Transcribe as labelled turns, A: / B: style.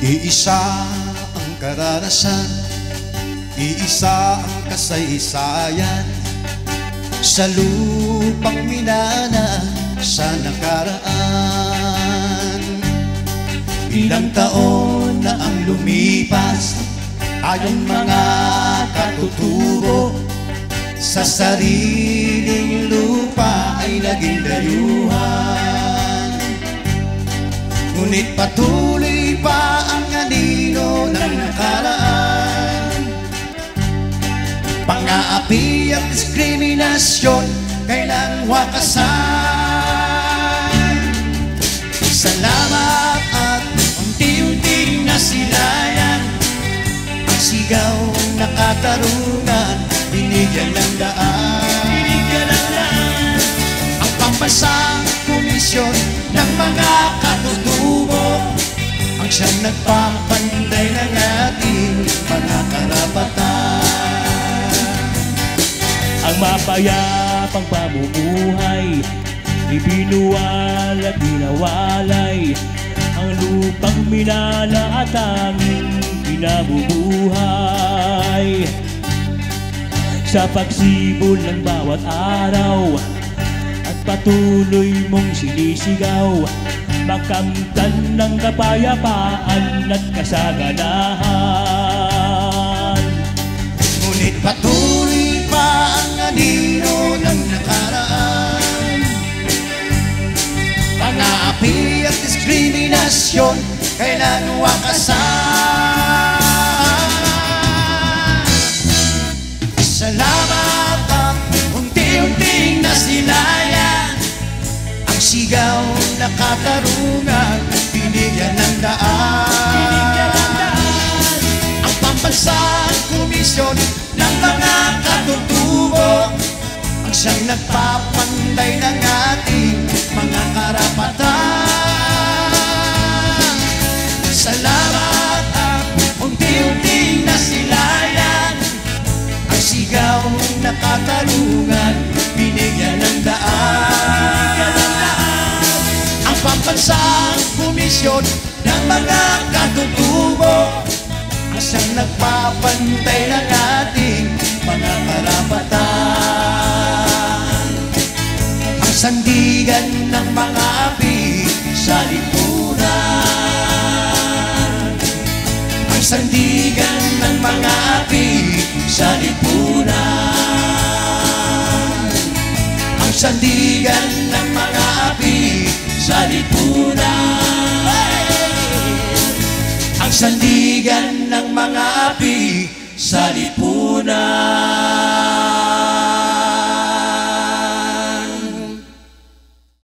A: Iisa ang karanasan Iisa ang kasaysayan. Sa lupang minana sa nakaraan. Ilang taon na ang lumipas Tayong mga katutubo Sa sariling lupa ay naging dayuhan. Ngunit patuloy diskriminasyon Kailang wakasan? Salamat at unti-unting nasilayan. Ang sigaw na katarungan Binigyan ng daan. Binigyan ng daan. Ang pampasang komisyon ng mga katutubo. Ang siyang nagpapanday
B: mapayapang pamumuhay Ibinuwal at binawalay. Ang lupang minana at Sa pagsibol ng bawat araw At patuloy mong sinisigaw Makamtan ng kapayapaan at kasaganahan
A: diskriminasyon Kailan wakasan Salamat at unti-unting nasilayan Ang sigaw na katarungan Binigyan ng daan. Ang pambansang komisyon ng mga katutubo Ang siyang nagpapanday ng ating mga karapatan Salamat at unti-unting nasilayan Ang sigaw na katarungan Binigyan ng daan. Ang pambansang komisyon ng mga katutubo Ang siyang nagpapantay ng ating mga karapatan? Ang sandigan ng mga sandigan ng mga api sa lipunan. Ang sandigan ng mga api sa lipunan. Ang sandigan ng mga api sa lipunan